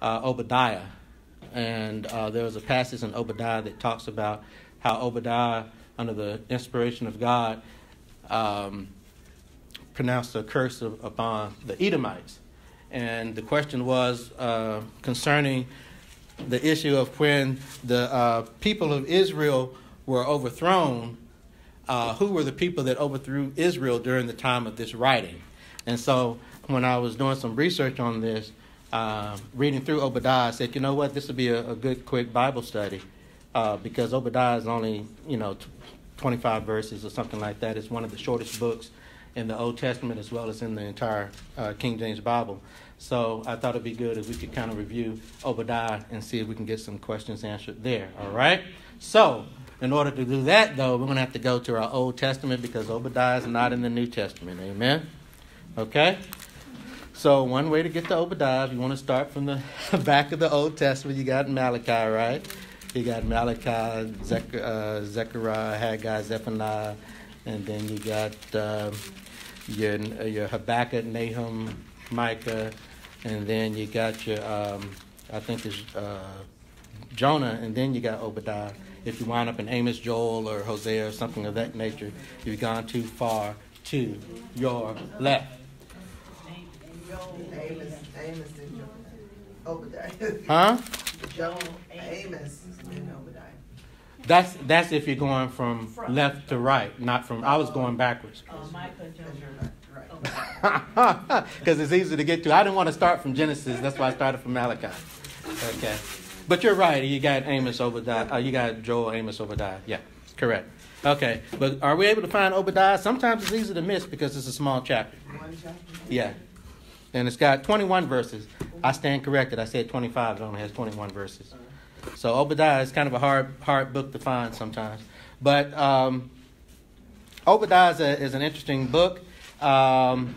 uh, Obadiah. And uh, there was a passage in Obadiah that talks about how Obadiah, under the inspiration of God, um, pronounced a curse of, upon the Edomites. And the question was uh, concerning the issue of when the uh, people of Israel were overthrown, uh, who were the people that overthrew Israel during the time of this writing? And so when I was doing some research on this, uh, reading through Obadiah, I said, you know what, this would be a, a good, quick Bible study uh, because Obadiah is only, you know, t- 25 verses or something like that. It's one of the shortest books in the Old Testament as well as in the entire uh, King James Bible. So I thought it'd be good if we could kind of review Obadiah and see if we can get some questions answered there. All right? So, in order to do that, though, we're going to have to go to our Old Testament because Obadiah is not in the New Testament. Amen? Okay? So, one way to get to Obadiah, if you want to start from the back of the Old Testament, you got Malachi, right? You got Malachi, Zech- uh, Zechariah, Haggai, Zephaniah, and then you got um, your, your Habakkuk, Nahum, Micah, and then you got your, um, I think it's uh, Jonah, and then you got Obadiah. If you wind up in Amos, Joel, or Hosea, or something of that nature, you've gone too far to your left. Amos, Amos and Obadiah. Huh? Joel, Amos and Obadiah. That's that's if you're going from left to right, not from. I was going backwards Micah, Because Jonah. you're not right. because it's easy to get to. I didn't want to start from Genesis. That's why I started from Malachi. Okay, but you're right. You got Amos Obadiah. Uh, you got Joel, Amos, Obadiah. Yeah, correct. Okay, but are we able to find Obadiah? Sometimes it's easy to miss because it's a small chapter. One chapter. Yeah, and it's got 21 verses. I stand corrected. I said 25. It only has 21 verses. So Obadiah is kind of a hard hard book to find sometimes. But um, Obadiah is, a, is an interesting book. Um,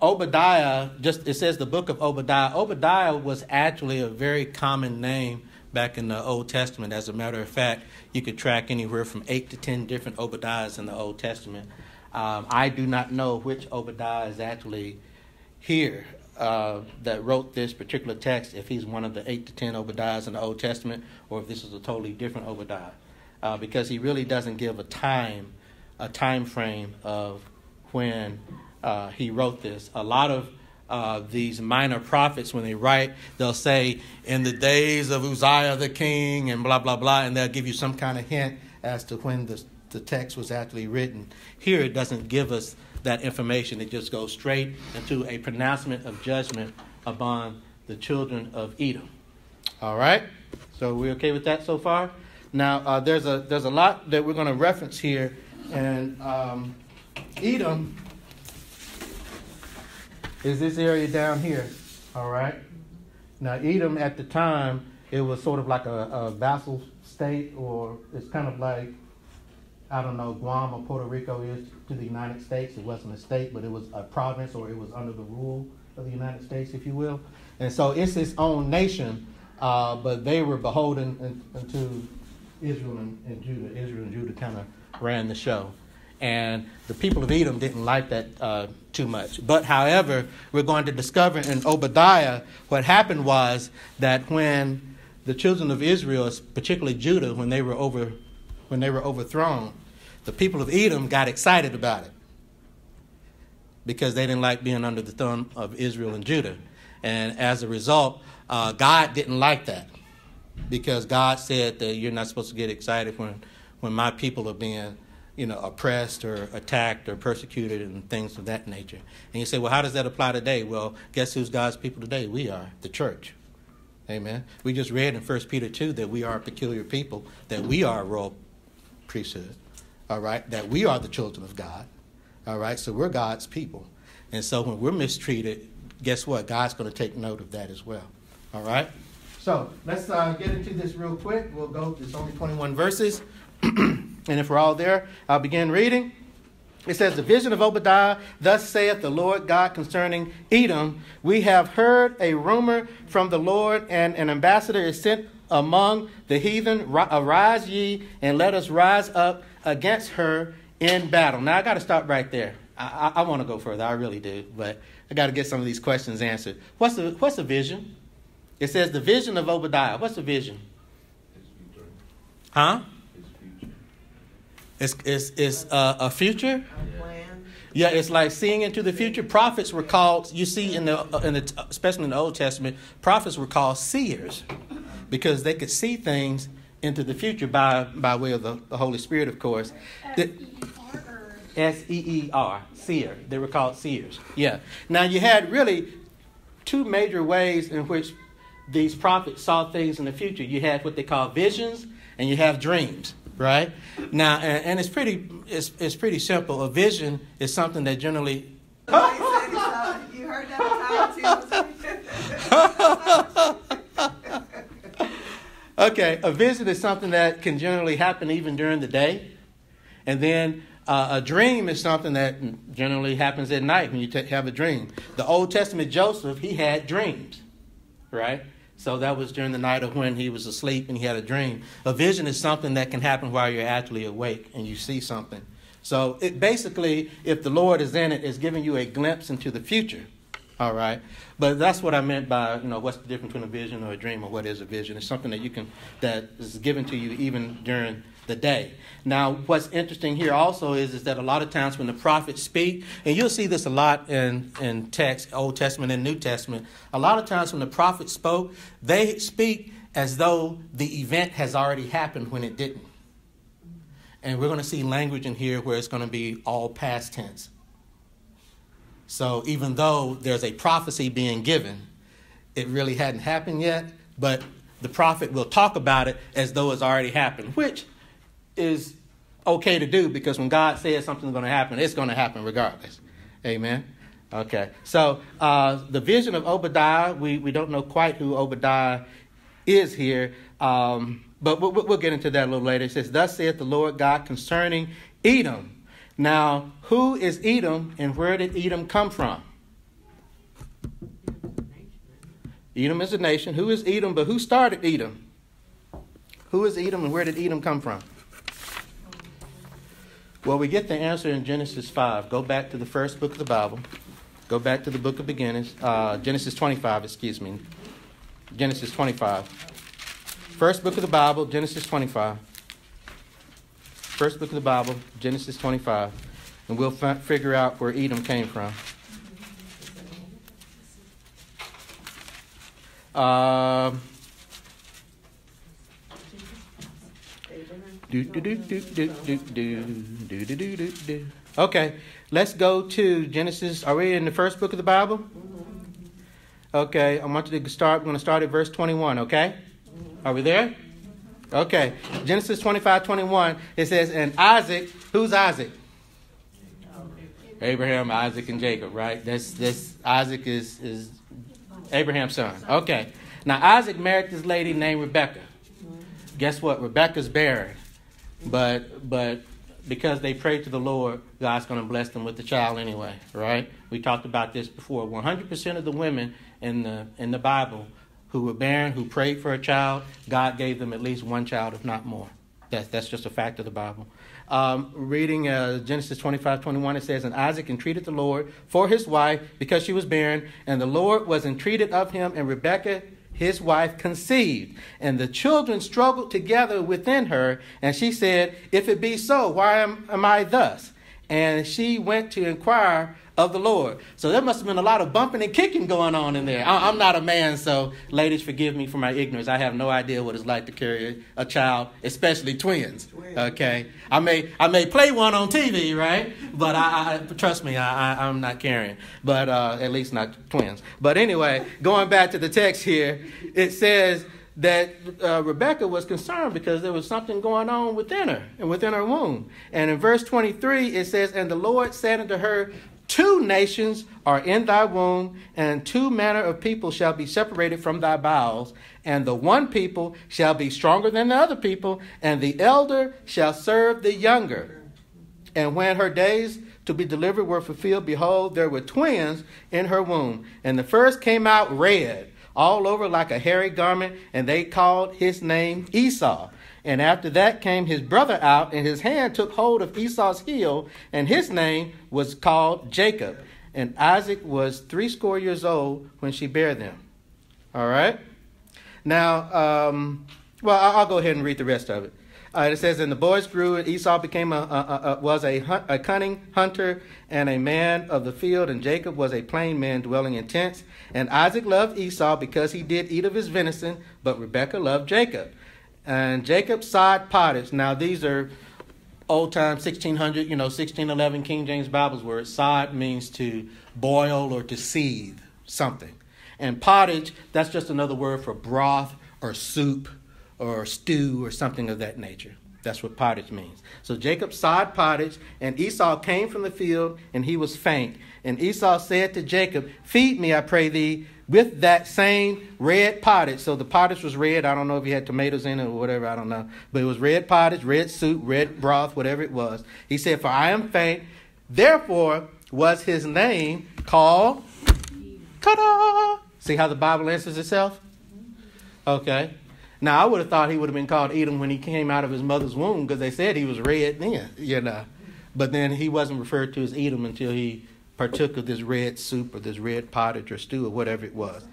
Obadiah, just it says the book of Obadiah. Obadiah was actually a very common name back in the Old Testament. As a matter of fact, you could track anywhere from eight to ten different Obadiahs in the Old Testament. Um, I do not know which Obadiah is actually here uh, that wrote this particular text, if he's one of the eight to ten Obadiahs in the Old Testament, or if this is a totally different Obadiah, uh, because he really doesn't give a time, a time frame of when uh, he wrote this. A lot of uh, these minor prophets, when they write, they'll say, "In the days of Uzziah the king," and blah blah blah, and they'll give you some kind of hint as to when the the text was actually written. Here, it doesn't give us that information. It just goes straight into a pronouncement of judgment upon the children of Edom. All right. So we okay with that so far? Now uh, there's a there's a lot that we're going to reference here, and um, Edom is this area down here. All right. Now Edom at the time it was sort of like a, a vassal state, or it's kind of like I don't know, Guam or Puerto Rico is to the United States. It wasn't a state, but it was a province or it was under the rule of the United States, if you will. And so it's its own nation, uh, but they were beholden unto Israel and, and Judah. Israel and Judah kind of ran the show. And the people of Edom didn't like that uh, too much. But however, we're going to discover in Obadiah what happened was that when the children of Israel, particularly Judah, when they were over when they were overthrown, the people of Edom got excited about it because they didn't like being under the thumb of Israel and Judah. And as a result, uh, God didn't like that because God said that you're not supposed to get excited when, when my people are being you know, oppressed or attacked or persecuted and things of that nature. And you say, well, how does that apply today? Well, guess who's God's people today? We are, the church. Amen. We just read in 1 Peter 2 that we are a peculiar people, that we are a royal priesthood, all right, that we are the children of God, all right, so we're God's people. And so when we're mistreated, guess what? God's going to take note of that as well, all right? So let's uh, get into this real quick. We'll go, it's only 21 verses. and if we're all there, I'll begin reading. It says, The vision of Obadiah, thus saith the Lord God concerning Edom. We have heard a rumor from the Lord, and an ambassador is sent among the heathen. Arise ye, and let us rise up against her in battle. Now, I got to stop right there. I, I, I want to go further. I really do. But I got to get some of these questions answered. What's the what's the vision? It says the vision of Obadiah. What's the vision? Huh? It's it's it's uh, a future. Yeah, it's like seeing into the future. Prophets were called. You see in the uh, in the especially in the Old Testament, prophets were called seers because they could see things into the future by by way of the, the Holy Spirit, of course. S E E R, seer. They were called seers. Yeah. Now you had really two major ways in which these prophets saw things in the future. You had what they call visions, and you have dreams. Right now, and, and it's pretty it's it's pretty simple. A vision is something that generally. you heard that okay, a visit is something that can generally happen even during the day, and then uh, a dream is something that generally happens at night when you t- have a dream. The Old Testament Joseph, he had dreams, right? So that was during the night of when he was asleep and he had a dream. A vision is something that can happen while you're actually awake and you see something. So it basically, if the Lord is in it, is giving you a glimpse into the future. All right. But that's what I meant by, you know, what's the difference between a vision or a dream or what is a vision? It's something that you can that is given to you even during the day. Now, what's interesting here also is, is that a lot of times when the prophets speak, and you'll see this a lot in, in text, Old Testament and New Testament, a lot of times when the prophets spoke, they speak as though the event has already happened when it didn't. And we're going to see language in here where it's going to be all past tense. So even though there's a prophecy being given, it really hadn't happened yet, but the prophet will talk about it as though it's already happened, which is okay to do because when God says something's going to happen, it's going to happen regardless. Amen. Okay. So uh, the vision of Obadiah, we, we don't know quite who Obadiah is here, um, but we'll, we'll get into that a little later. It says, Thus saith the Lord God concerning Edom. Now, who is Edom and where did Edom come from? Edom is a nation. Who is Edom? But who started Edom? Who is Edom and where did Edom come from? Well, we get the answer in Genesis 5. Go back to the first book of the Bible. Go back to the book of beginnings. Uh, Genesis 25, excuse me. Genesis 25. First book of the Bible, Genesis 25. First book of the Bible, Genesis 25. And we'll f- figure out where Edom came from. Uh, Do, do, do, do, do, do, do, do, do, do, do. Okay, let's go to Genesis. Are we in the first book of the Bible? Okay, I want you to start. We're going to start at verse 21, okay? Are we there? Okay, Genesis 25, 21. It says, And Isaac, who's Isaac? Abraham, Isaac, and Jacob, right? That's this Isaac is is Abraham's son. Okay. Now Isaac married this lady named Rebecca. Guess what? Rebecca's barren. But but because they prayed to the Lord, God's going to bless them with the child anyway, right? We talked about this before. 100% of the women in the in the Bible who were barren, who prayed for a child, God gave them at least one child, if not more. That's that's just a fact of the Bible. Um, reading uh, Genesis 25, 21, it says, And Isaac entreated the Lord for his wife because she was barren, and the Lord was entreated of him, and Rebekah his wife conceived, and the children struggled together within her. And she said, If it be so, why am, am I thus? And she went to inquire of the Lord. So there must have been a lot of bumping and kicking going on in there. I, am not a man, so ladies, forgive me for my ignorance. I have no idea what it's like to carry a child, especially twins. Okay, I may I may play one on TV, right? But I, I trust me, I, I am not carrying. But uh, at least not twins. But anyway, going back to the text here, it says that uh, Rebecca was concerned because there was something going on within her and within her womb. And in verse 23, it says, And the Lord said unto her, Two nations are in thy womb, and two manner of people shall be separated from thy bowels. And the one people shall be stronger than the other people, and the elder shall serve the younger. And when her days to be delivered were fulfilled, behold, there were twins in her womb. And the first came out red, all over like a hairy garment, and they called his name Esau. And after that came his brother out, and his hand took hold of Esau's heel, and his name was called Jacob. and Isaac was threescore years old when she bare them. All right? Now, um, well, I'll go ahead and read the rest of it. Uh, it says, and the boys grew, and Esau became a, a, a was a, a, cunning hunter and a man of the field, and Jacob was a plain man dwelling in tents. And Isaac loved Esau because he did eat of his venison, but Rebekah loved Jacob. And Jacob sod pottage. Now these are old time 1600, you know, 1611 King James Bibles where sod means to boil or to seethe something. And pottage, that's just another word for broth or soup or stew or something of that nature. That's what pottage means. So Jacob sod pottage, and Esau came from the field, and he was faint. And Esau said to Jacob, Feed me, I pray thee, with that same red pottage. So the pottage was red. I don't know if he had tomatoes in it or whatever, I don't know. But it was red pottage, red soup, red broth, whatever it was. He said, For I am faint. Therefore was his name called Ta-da! See how the Bible answers itself? Okay. Now I would have thought he would have been called Edom when he came out of his mother's womb because they said he was red then, you know. But then he wasn't referred to as Edom until he partook of this red soup or this red pottage or stew or whatever it was.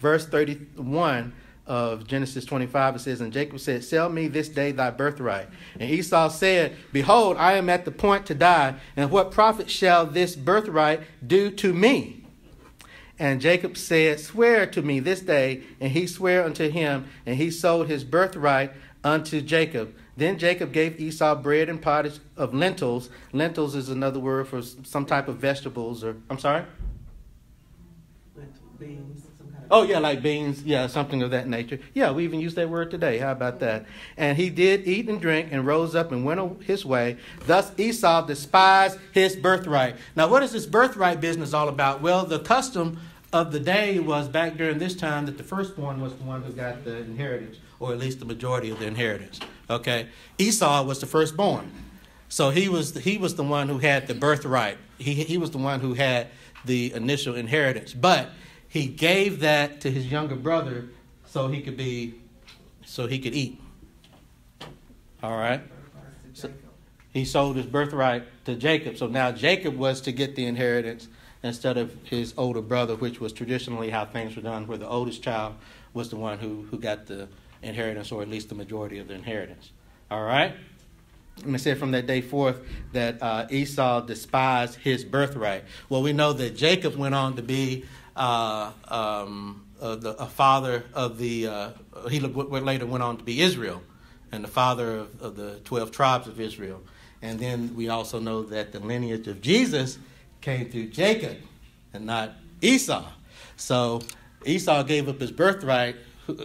Verse 31 of Genesis 25, it says, And Jacob said, Sell me this day thy birthright. And Esau said, Behold, I am at the point to die, and what profit shall this birthright do to me? And Jacob said, Swear to me this day. And he sware unto him, and he sold his birthright unto Jacob. Then Jacob gave Esau bread and pottage of lentils. Lentils is another word for some type of vegetables, or I'm sorry? Beans. Oh, yeah, like beans. Yeah, something of that nature. Yeah, we even use that word today. How about that? And he did eat and drink and rose up and went his way. Thus Esau despised his birthright. Now, what is this birthright business all about? Well, the custom of the day was back during this time that the firstborn was the one who got the inheritance, or at least the majority of the inheritance. Okay, Esau was the firstborn, so he was the, he was the one who had the birthright. He he was the one who had the initial inheritance, but he gave that to his younger brother so he could be so he could eat. All right. So he sold his birthright to Jacob. So now Jacob was to get the inheritance instead of his older brother, which was traditionally how things were done, where the oldest child was the one who, who got the inheritance, or at least the majority of the inheritance. All right? And it said from that day forth that uh, Esau despised his birthright. Well, we know that Jacob went on to be uh, um, uh, the, a father of the, uh, he later went on to be Israel and the father of, of the 12 tribes of Israel. And then we also know that the lineage of Jesus came through Jacob and not Esau. So Esau gave up his birthright.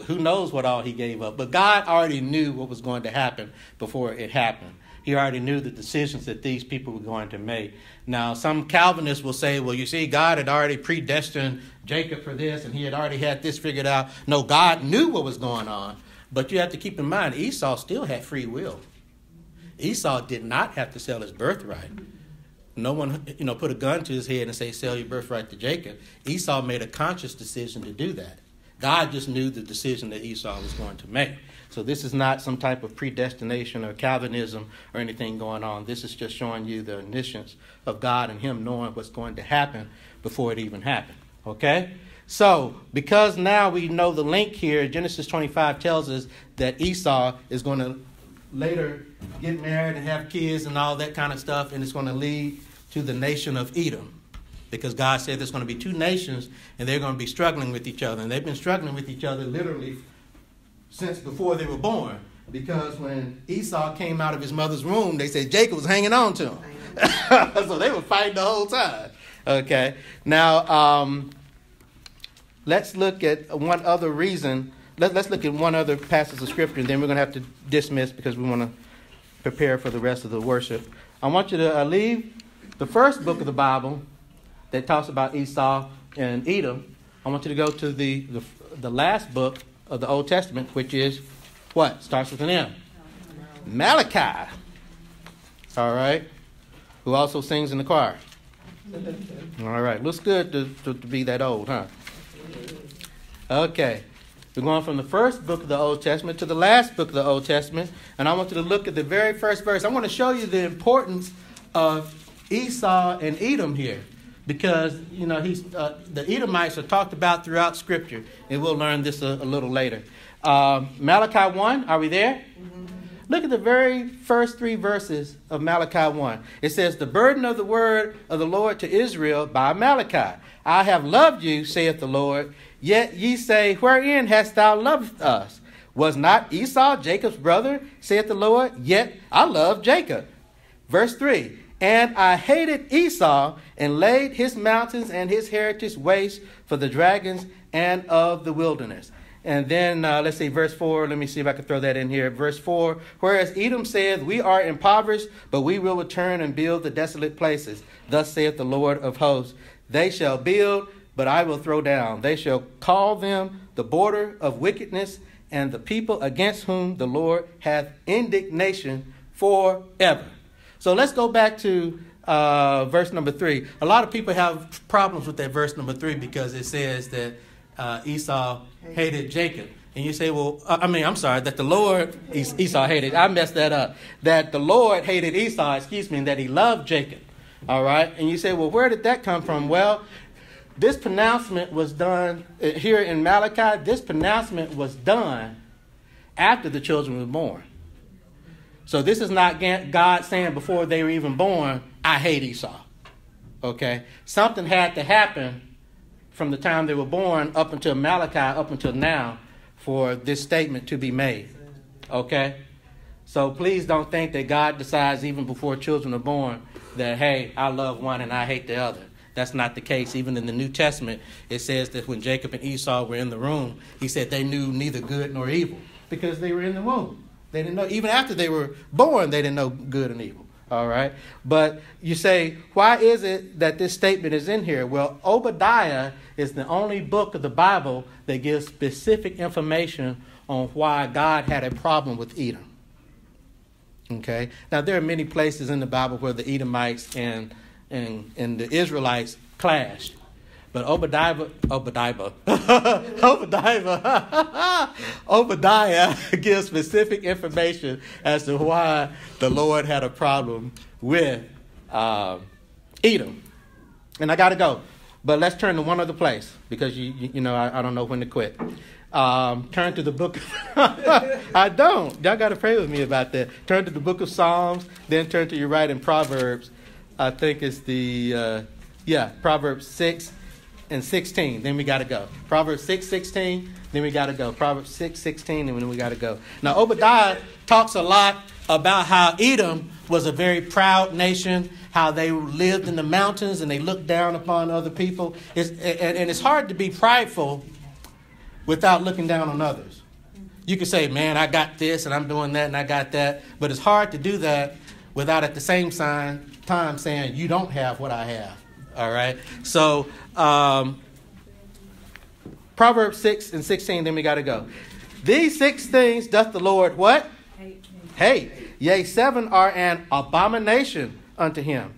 Who knows what all he gave up? But God already knew what was going to happen before it happened. He already knew the decisions that these people were going to make. Now, some Calvinists will say, well, you see, God had already predestined Jacob for this and he had already had this figured out. No, God knew what was going on. But you have to keep in mind, Esau still had free will. Esau did not have to sell his birthright. No one, you know, put a gun to his head and say, "Sell your birthright to Jacob." Esau made a conscious decision to do that. God just knew the decision that Esau was going to make. So this is not some type of predestination or Calvinism or anything going on. This is just showing you the omniscience of God and Him knowing what's going to happen before it even happened. Okay? So, because now we know the link here, Genesis 25 tells us that Esau is going to later get married and have kids and all that kind of stuff, and it's going to lead to the nation of Edom. Because God said there's going to be two nations and they're going to be struggling with each other. And they've been struggling with each other literally since before they were born. Because when Esau came out of his mother's womb, they said Jacob was hanging on to him. so they were fighting the whole time. Okay. Now, um, let's look at one other reason. Let, us look at one other passage of scripture, and then we're going to have to dismiss because we want to prepare for the rest of the worship. I want you to uh, leave the first book of the Bible that talks about Esau and Edom, I want you to go to the, the, the last book of the Old Testament, which is what? Starts with an M. Malachi. All right. Who also sings in the choir. All right. Looks good to, to, to be that old, huh? Okay. We're going from the first book of the Old Testament to the last book of the Old Testament. And I want you to look at the very first verse. I want to show you the importance of Esau and Edom here. Because you know he's uh, the Edomites are talked about throughout Scripture, and we'll learn this a, a little later. Um, Malachi one, are we there? Mm-hmm. Look at the very first three verses of Malachi 1. It says, The burden of the word of the Lord to Israel by Malachi. I have loved you, saith the Lord. Yet ye say, Wherein hast thou loved us? Was not Esau Jacob's brother, saith the Lord? Yet I love Jacob. Verse 3 And I hated Esau and laid his mountains and his heritage waste for the dragons and of the wilderness. And then uh, let's see, verse 4. Let me see if I can throw that in here. Verse 4 Whereas Edom saith, We are impoverished, but we will return and build the desolate places. Thus saith the Lord of hosts They shall build, but I will throw down. They shall call them the border of wickedness, and the people against whom the Lord hath indignation forever. So let's go back to uh, verse number 3. A lot of people have problems with that verse number 3 because it says that uh, Esau hated Jacob. And you say, well, I mean, I'm sorry, that the Lord, Esau hated, I messed that up, that the Lord hated Esau, excuse me, and that he loved Jacob. All right? And you say, well, where did that come from? Well, this pronouncement was done uh, here in Malachi, this pronouncement was done after the children were born. So this is not God saying before they were even born, I hate Esau. Okay? Something had to happen from the time they were born up until Malachi, up until now, for this statement to be made. Okay? So please don't think that God decides even before children are born that, hey, I love one and I hate the other. That's not the case. Even in the New Testament, it says that when Jacob and Esau were in the room, he said they knew neither good nor evil because they were in the womb. They didn't know, even after they were born, they didn't know good and evil. All right. But you say, why is it that this statement is in here? Well, Obadiah is the only book of the Bible that gives specific information on why God had a problem with Edom. Okay. Now there are many places in the Bible where the Edomites and and, and the Israelites clashed. But Obadiah, Obadiah, Obadiah, Obadiah gives specific information as to why the Lord had a problem with uh, Edom. And I got to go. But let's turn to one other place because you, you, you know I, I, don't know when to quit. Um, turn to the book. I don't. Y'all got to pray with me about that. Turn to the book of Psalms, then turn to your right in Proverbs. I think it's the uh, yeah Proverbs six and 16, then we got to go. Proverbs 6, 16, then we got to go. Proverbs 6, 16, and then we got to go. Now, Obadiah talks a lot about how Edom was a very proud nation, how they lived in the mountains and they looked down upon other people. It's, and, and it's hard to be prideful without looking down on others. You can say, man, I got this and I'm doing that and I got that, but it's hard to do that without at the same time saying, you don't have what I have. All right. So um, Proverbs 6 and 16, then we got to go. These six things doth the Lord what? Hate. Hate. Yea, seven are an abomination unto him.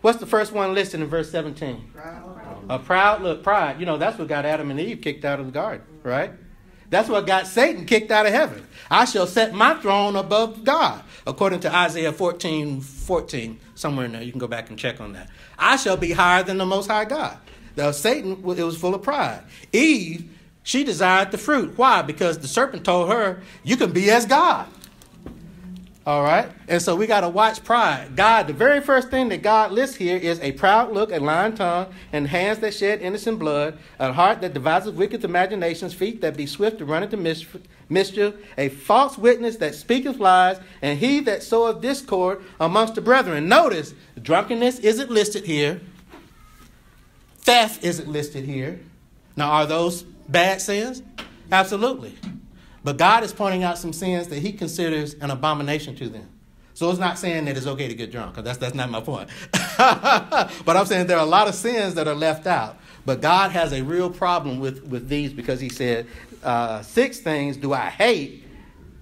What's the first one listed in verse 17? Proud. A proud look, pride. You know, that's what got Adam and Eve kicked out of the garden, right? That's what got Satan kicked out of heaven. I shall set my throne above God, according to Isaiah 14, 14, somewhere in there. You can go back and check on that. I shall be higher than the Most High God. Now, Satan, it was full of pride. Eve, she desired the fruit. Why? Because the serpent told her, You can be as God. All right? And so we got to watch pride. God, the very first thing that God lists here is a proud look, a lying tongue, and hands that shed innocent blood, a heart that devises wicked imaginations, feet that be swift to run into mischief, a false witness that speaketh lies, and he that soweth discord amongst the brethren. Notice, drunkenness isn't listed here, theft isn't listed here. Now, are those bad sins? Absolutely. But God is pointing out some sins that he considers an abomination to them. So it's not saying that it's okay to get drunk, because that's, that's not my point. but I'm saying there are a lot of sins that are left out. But God has a real problem with, with these because he said, uh, Six things do I hate,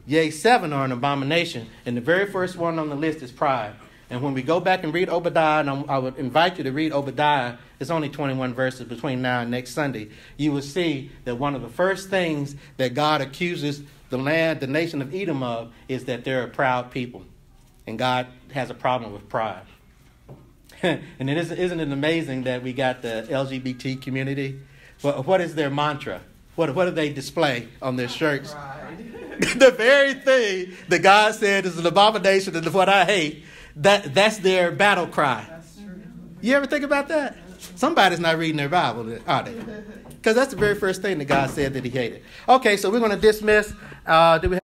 yea, seven are an abomination. And the very first one on the list is pride. And when we go back and read Obadiah, and I would invite you to read Obadiah, it's only 21 verses between now and next Sunday, you will see that one of the first things that God accuses the land, the nation of Edom of, is that they're a proud people. And God has a problem with pride. and it isn't, isn't it amazing that we got the LGBT community? What, is their mantra? What, what do they display on their shirts? The very thing that God said is an abomination and what I hate, that, that's their battle cry. You ever think about that? Somebody's not reading their Bible, are they? Because that's the very first thing that God said that He hated. Okay, so we're going to dismiss. Uh, do we